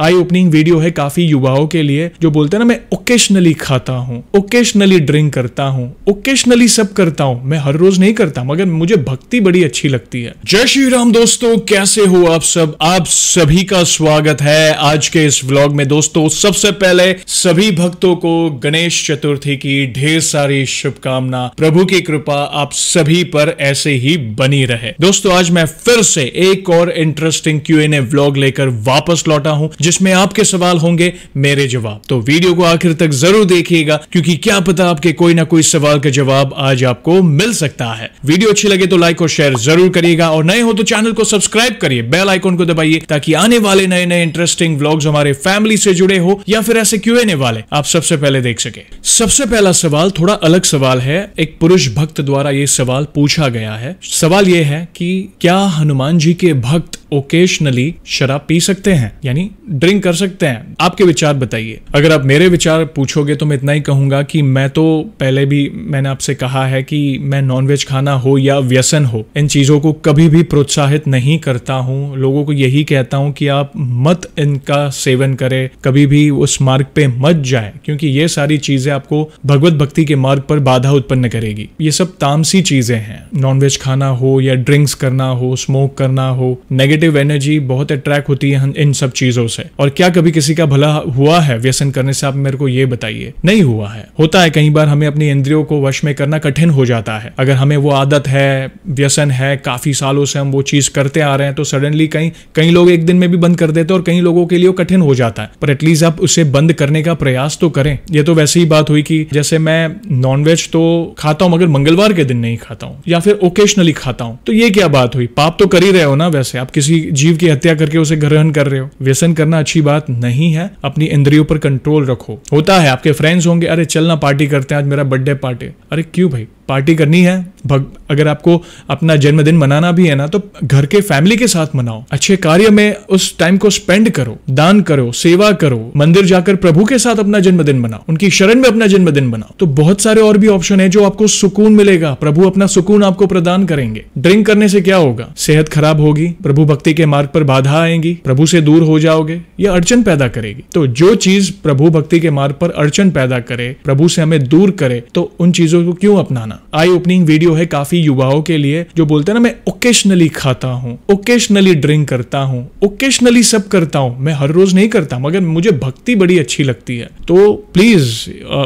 आई opening video है काफ़ी युवाओं के लिए, जो बोलते हैं ना, मैं ओकेशनली खाता हूँ ओकेशनली ड्रिंक करता हूँ ओकेशनली सब करता हूँ, मैं हर रोज नहीं करता, मगर मुझे भक्ति बड़ी अच्छी लगती है। जय श्री राम दोस्तों, कैसे हो आप सब? आप सभी का स्वागत है आज के इस व्लॉग में। दोस्तों, सबसे पहले सभी भक्तों को गणेश चतुर्थी की ढेर सारी शुभकामना। प्रभु की कृपा आप सभी पर ऐसे ही बनी रहे। दोस्तों, आज मैं फिर से एक और interesting Q n A vlog लेकर वापस लौटा हूँ जिसमें आपके सवाल होंगे, मेरे जवाब। तो वीडियो को आखिर तक ज़रूर देखिएगा, क्योंकि क्या पता आपके कोई ना कोई सवाल का जवाब आज आपको मिल सकता है। वीडियो अच्छी लगे तो लाइक और शेयर ज़रूर करिएगा, और नए हो तो चैनल को सब्सक्राइब करिए बेल आइकन को दबाइए, ताकि आने वाले नए नए इंटरेस्टिंग व्लॉग्स हमारे फैमिली से जुड़े हो, या फिर ऐसे क्यों ए वाले, आप सबसे पहले देख सके। सबसे पहला सवाल, थोड़ा अलग सवाल है, एक पुरुष भक्त द्वारा ये सवाल पूछा गया है। सवाल ये है कि क्या हनुमान जी के भक्त ओकेशनली शराब पी सकते हैं, यानी ड्रिंक कर सकते हैं। आपके विचार बताइए। अगर आप मेरे विचार पूछोगे तो मैं इतना ही कहूँगा कि मैं तो पहले भी मैंने आपसे कहा है कि मैं नॉनवेज खाना हो या व्यसन हो, इन चीज़ों को कभी भी प्रोत्साहित नहीं करता हूँ। लोगों को यही कहता हूँ कि आप मत इनका सेवन करें, कभी भी उस मार्ग पे मत जाए, क्योंकि ये सारी चीज़ें आपको भगवत भक्ति के मार्ग पर बाधा उत्पन्न करेगी। ये सब तामसी चीज़ें हैं। नॉनवेज खाना हो या ड्रिंक्स करना हो स्मोक करना हो नेगेटिव एनर्जी बहुत अट्रैक्ट होती है इन सब चीज़ों से। और क्या कभी किसी का भला हुआ है व्यसन करने से आप मेरे को ये बताइए। नहीं हुआ है। होता है कई बार हमें अपनी इंद्रियों को वश में करना कठिन हो जाता है। अगर हमें वो आदत है, व्यसन है, काफ़ी सालों से हम वो चीज़ करते आ रहे हैं तो सडनली कई कई लोग एक दिन में भी बंद कर देते और कई लोगों के लिए कठिन हो जाता है। पर एटलीस्ट आप उसे बंद करने का प्रयास तो करें। ये तो वैसे ही बात हुई कि जैसे मैं नॉनवेज तो खाता हूँ, मगर मंगलवार के दिन नहीं खाता हूँ, या फिर ओकेशनली खाता हूँ। तो ये क्या बात हुई? पाप तो कर ही रहे हो ना वैसे? आप किसी जीव की हत्या करके उसे ग्रहण कर रहे हो। व्यसन करना अच्छी बात नहीं है। अपनी इंद्रियों पर कंट्रोल रखो। होता है, आपके फ्रेंड्स होंगे, अरे चलना पार्टी करते हैं, आज मेरा बर्थडे पार्टी अरे क्यों भाई? पार्टी करनी है भग, अगर आपको अपना जन्मदिन मनाना भी है ना तो घर के फैमिली के साथ मनाओ। अच्छे कार्य में उस टाइम को स्पेंड करो दान करो सेवा करो मंदिर जाकर प्रभु के साथ अपना जन्मदिन मनाओ उनकी शरण में अपना जन्मदिन मनाओ। तो बहुत सारे और भी ऑप्शन है जो आपको सुकून मिलेगा प्रभु अपना सुकून आपको प्रदान करेंगे। ड्रिंक करने से क्या होगा? सेहत खराब होगी प्रभु भक्ति के मार्ग पर बाधा आएँगी प्रभु से दूर हो जाओगे या अड़चन पैदा करेगी। तो जो चीज़ प्रभु भक्ति के मार्ग पर अड़चन पैदा करे प्रभु से हमें दूर करे तो उन चीज़ों को क्यों अपनाना? आई ओपनिंग वीडियो है काफ़ी युवाओं के लिए, जो बोलते हैं ना, मैं ओकेशनली खाता हूँ ओकेशनली ड्रिंक करता हूँ ओकेशनली सब करता हूँ, मैं हर रोज नहीं करता, मगर मुझे भक्ति बड़ी अच्छी लगती है। तो प्लीज़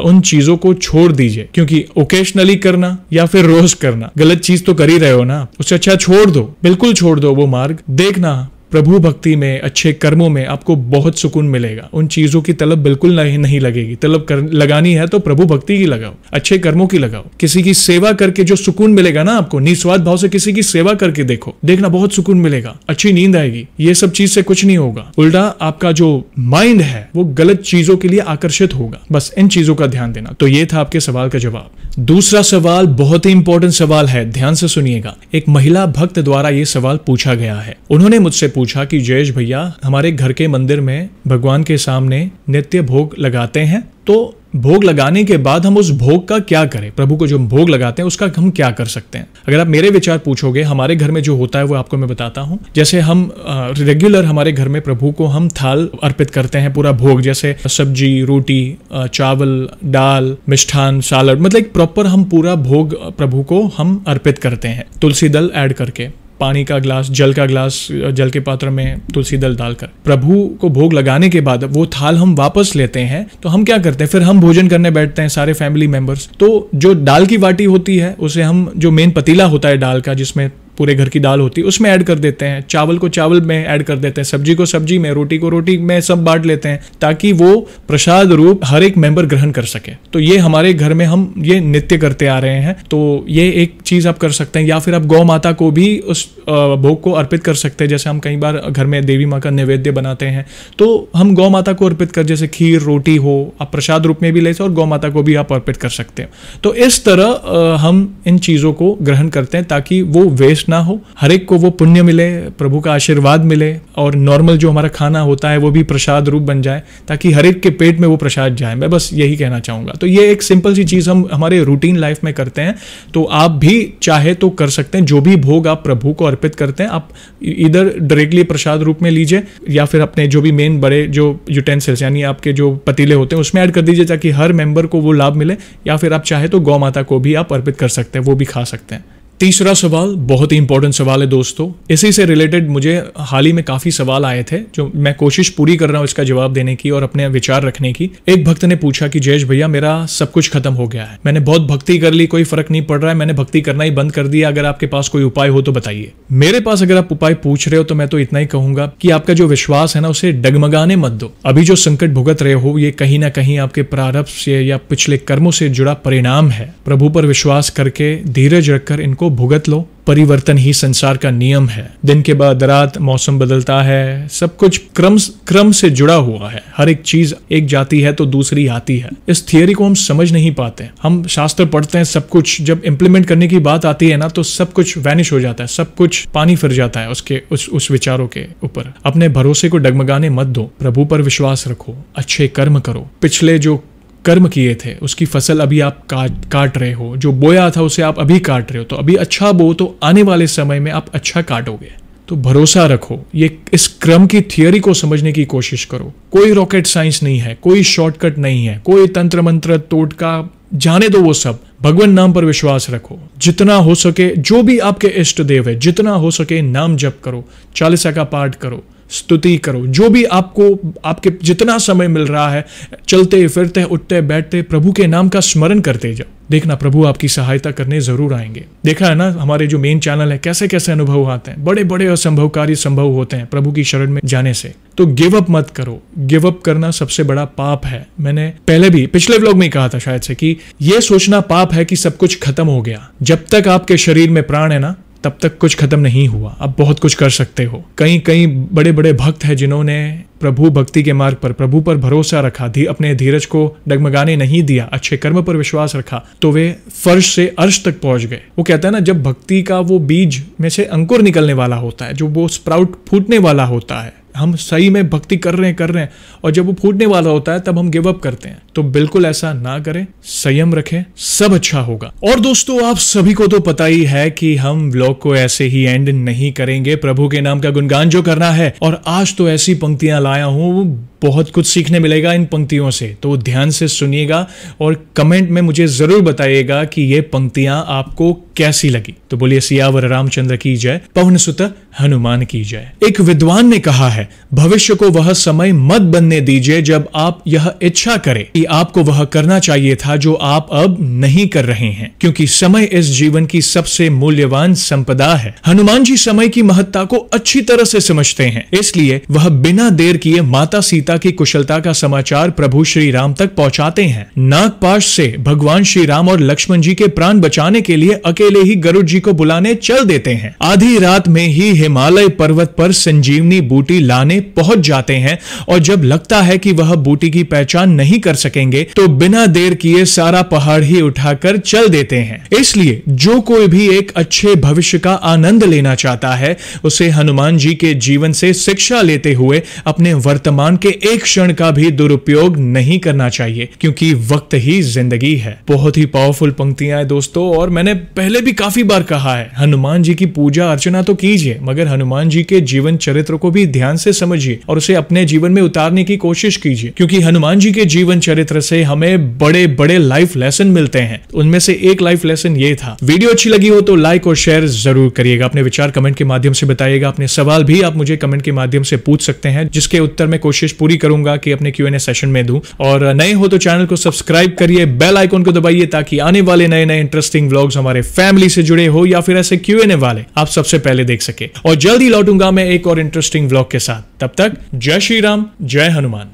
उन चीज़ों को छोड़ दीजिए, क्योंकि ओकेशनली करना या फिर रोज करना, गलत चीज़ तो कर ही रहे हो ना उससे अच्छा छोड़ दो, बिल्कुल छोड़ दो वो मार्ग, देखना प्रभु भक्ति में अच्छे कर्मों में आपको बहुत सुकून मिलेगा। उन चीज़ों की तलब बिल्कुल नहीं नहीं लगेगी। तलब कर, लगानी है तो प्रभु भक्ति की लगाओ अच्छे कर्मों की लगाओ। किसी की सेवा करके जो सुकून मिलेगा ना आपको निस्वार्थ भाव से किसी की सेवा करके देखो देखना बहुत सुकून मिलेगा। अच्छी नींद आएगी ये सब चीज़ से कुछ नहीं होगा। उल्टा आपका जो माइंड है वो गलत चीज़ों के लिए आकर्षित होगा। बस इन चीज़ों का ध्यान देना। तो ये था आपके सवाल का जवाब। दूसरा सवाल बहुत ही इंपॉर्टेंट सवाल है ध्यान से सुनिएगा। एक महिला भक्त द्वारा ये सवाल पूछा गया है। उन्होंने मुझसे पूछा कि, जयेश भैया, हमारे घर के मंदिर में भगवान के सामने नित्य भोग लगाते हैं? तो भोग लगाने के बाद हम उस भोग का क्या करें? प्रभु को जो भोग लगाते हैं, उसका हम क्या कर सकते हैं? अगर आप मेरे विचार पूछोगे, हमारे घर में जो होता है, वो आपको मैं बताता हूँ। जैसे हम रेगुलर हमारे घर में प्रभु को हम थाल अर्पित करते हैं पूरा भोग, जैसे सब्ज़ी, रोटी चावल, दाल, मिष्ठान, सालड मतलब एक प्रॉपर हम पूरा भोग प्रभु को हम अर्पित करते हैं, तुलसी दल ऐड करके। पानी का ग्लास, जल का ग्लास, जल के पात्र में तुलसी दल डालकर। प्रभु को भोग लगाने के बाद वो थाल हम वापस लेते हैं तो हम क्या करते हैं? फिर हम भोजन करने बैठते हैं सारे फैमिली मेंबर्स तो जो दाल की वाटी होती है, उसे हम, जो मेन पतीला होता है दाल का, जिसमें पूरे घर की दाल होती है, उसमें ऐड कर देते हैं। चावल को चावल में ऐड कर देते हैं, सब्ज़ी को सब्ज़ी में, रोटी को रोटी में सब बांट लेते हैं, ताकि वो प्रसाद रूप हर एक मेंबर ग्रहण कर सके। तो ये हमारे घर में हम ये नित्य करते आ रहे हैं। तो ये एक चीज़ आप कर सकते हैं, या फिर आप गौ माता को भी उस भोग को अर्पित कर सकते हैं। जैसे हम कई बार घर में देवी माँ का नैवेद्य बनाते हैं तो हम गौ माता को अर्पित कर, जैसे खीर, रोटी हो, आप प्रसाद रूप में भी ले और गौ माता को भी आप अर्पित कर सकते हैं। तो इस तरह हम इन चीज़ों को ग्रहण करते हैं, ताकि वो वेस्ट ना हो, हर एक को वो पुण्य मिले, प्रभु का आशीर्वाद मिले और नॉर्मल जो हमारा खाना होता है वो भी प्रसाद रूप बन जाए, ताकि हर एक के पेट में वो प्रसाद जाए। मैं बस यही कहना चाहूँगा। तो ये एक सिंपल सी चीज़ हम हमारे रूटीन लाइफ में करते हैं तो आप भी चाहे तो कर सकते हैं। जो भी भोग आप प्रभु को अर्पित करते हैं, आप इधर डायरेक्टली प्रसाद रूप में लीजिए, या फिर अपने जो भी मेन बड़े जो यूटेंसिल्स यानी आपके जो पतीले होते हैं, उसमें ऐड कर दीजिए, ताकि हर मेंबर को वो लाभ मिले, या फिर आप चाहे तो गौ माता को भी आप अर्पित कर सकते हैं, वो भी खा सकते हैं। तीसरा सवाल, बहुत ही इंपॉर्टेंट सवाल है दोस्तों। इसी से रिलेटेड मुझे हाल ही में काफ़ी सवाल आए थे, जो मैं कोशिश पूरी कर रहा हूँ इसका जवाब देने की और अपने विचार रखने की। एक भक्त ने पूछा कि, जयेश भैया, मेरा सब कुछ खत्म हो गया है। मैंने बहुत भक्ति कर ली, कोई फ़र्क नहीं पड़ रहा है, मैंने भक्ति करना ही बंद कर दिया, अगर आपके पास कोई उपाय हो तो बताइए। मेरे पास अगर आप उपाय पूछ रहे हो तो मैं तो इतना ही कहूँगा कि आपका जो विश्वास है ना, उसे डगमगाने मत दो। अभी जो संकट भुगत रहे हो, ये कहीं ना कहीं आपके प्रारंभ से या पिछले कर्मों से जुड़ा परिणाम है। प्रभु पर विश्वास करके धीरज रखकर इनको भुगत लो। परिवर्तन ही संसार का नियम है। दिन के बाद रात, मौसम बदलता है। सब कुछ क्रम क्रम से जुड़ा हुआ है। हर एक चीज़ एक जाती है तो दूसरी आती है। इस थियोरी को हम समझ नहीं पाते। हम शास्त्र पढ़ते हैं, सब कुछ जब इम्प्लीमेंट करने की बात आती है ना तो सब कुछ वैनिश हो जाता है। सब कुछ पानी फिर जाता है उसके, उस उस विचारों के ऊपर। अपने भरोसे को डगमगाने मत दो। प्रभु पर विश्वास रखो। अच्छे कर्म करो। पिछले जो कर्म किए थे, उसकी फ़सल अभी आप काट काट रहे हो, जो बोया था उसे आप अभी काट रहे हो तो अभी अच्छा बो तो आने वाले समय में आप अच्छा काटोगे। तो भरोसा रखो, ये इस क्रम की थियोरी को समझने की कोशिश करो। कोई रॉकेट साइंस नहीं है, कोई शॉर्टकट नहीं है, कोई तंत्र मंत्र तोटका जाने दो वो सब। भगवान नाम पर विश्वास रखो। जितना हो सके, जो भी आपके इष्ट देव है, जितना हो सके नाम जप करो। चालीसा का पाठ करो। स्तुति करो। जो भी आपको, आपके जितना समय मिल रहा है, चलते, फिरते, उठते, बैठते, प्रभु के नाम का स्मरण करते जाओ। देखना, प्रभु आपकी सहायता करने ज़रूर आएँगे। देखा है ना, हमारे जो मेन चैनल है कैसे कैसे अनुभव आते हैं? बड़े बड़े असंभव कार्य संभव होते हैं प्रभु की शरण में जाने से। तो गिव अप मत करो। गिव अप करना सबसे बड़ा पाप है। मैंने पहले भी, पिछले व्लॉग में कहा था शायद से कि यह सोचना पाप है कि सब कुछ खत्म हो गया। जब तक आपके शरीर में प्राण है ना तब तक कुछ खत्म नहीं हुआ। अब बहुत कुछ कर सकते हो। कई कई बड़े बड़े भक्त हैं जिन्होंने प्रभु भक्ति के मार्ग पर, प्रभु पर भरोसा रखा, धी, अपने धीरज को डगमगाने नहीं दिया, अच्छे कर्म पर विश्वास रखा तो वे फर्श से अर्श तक पहुँच गए। वो कहता है ना, जब भक्ति का वो बीज में से अंकुर निकलने वाला होता है, जो वो स्प्राउट फूटने वाला होता है हम सही में भक्ति कर रहे हैं, कर रहे हैं। और जब वो फूटने वाला होता है, तब हम गिव अप करते हैं। तो बिल्कुल ऐसा ना करें, संयम रखें, सब अच्छा होगा। और दोस्तों, आप सभी को तो पता ही है कि हम व्लॉग को ऐसे ही एंड नहीं करेंगे। प्रभु के नाम का गुणगान जो करना है। और आज तो ऐसी पंक्तियाँ लाया हूँ, बहुत कुछ सीखने मिलेगा इन पंक्तियों से। तो ध्यान से सुनिएगा और कमेंट में मुझे ज़रूर बताइएगा कि ये पंक्तियाँ आपको कैसी लगी। तो बोलिए, सियावर रामचंद्र की जय। पवन सुत हनुमान की जय। एक विद्वान ने कहा है, भविष्य को वह समय मत बनने दीजिए जब आप यह इच्छा करें कि आपको वह करना चाहिए था जो आप अब नहीं कर रहे हैं, क्योंकि समय इस जीवन की सबसे मूल्यवान संपदा है। हनुमान जी समय की महत्ता को अच्छी तरह से समझते हैं, इसलिए वह बिना देर किए माता सीता की कुशलता का समाचार प्रभु श्री राम तक पहुंचाते हैं। नागपाश से भगवान श्री राम और लक्ष्मण जी के प्राण बचाने के लिए अकेले ही गरुड़ जी को बुलाने चल देते हैं। आधी रात में ही हिमालय पर्वत पर संजीवनी बूटी लाने पहुँच जाते हैं और जब लगता है कि वह बूटी की पहचान नहीं कर सकेंगे तो बिना देर किए सारा पहाड़ ही उठाकर चल देते हैं। इसलिए जो कोई भी एक अच्छे भविष्य का आनंद लेना चाहता है, उसे हनुमान जी के जीवन से शिक्षा लेते हुए अपने वर्तमान के एक क्षण का भी दुरुपयोग नहीं करना चाहिए, क्योंकि वक्त ही ज़िंदगी है। बहुत ही पावरफुल पंक्तियाँ दोस्तों, और मैंने पहले भी काफ़ी बार कहा है, हनुमान जी की पूजा अर्चना तो कीजिए मगर हनुमान जी के जीवन चरित्र को भी ध्यान से समझिए और उसे अपने जीवन में उतारने की कोशिश कीजिए, क्योंकि हनुमान जी के जीवन चरित्र से हमें बड़े बड़े लाइफ लेसन मिलते हैं। उनमें से एक लाइफ लेसन ये था। वीडियो अच्छी लगी हो तो लाइक और शेयर ज़रूर करिएगा। अपने विचार कमेंट के माध्यम से बताइएगा। अपने सवाल भी आप मुझे कमेंट के माध्यम से पूछ सकते हैं, जिसके उत्तर में कोशिश पूरी करूँगा कि अपने क्यू एन ए सेशन में दूँ। और नए हो तो चैनल को सब्सक्राइब करिए बेल आइकन को दबाइए ताकि आने वाले नए नए इंटरेस्टिंग व्लॉग्स हमारे फैमिली से जुड़े हो या फिर ऐसे क्यू एन ए वाले आप सबसे पहले देख सके। और जल्द ही लौटूँगा मैं एक और इंटरेस्टिंग ब्लॉग के साथ। तब तक जय श्री राम जय हनुमान।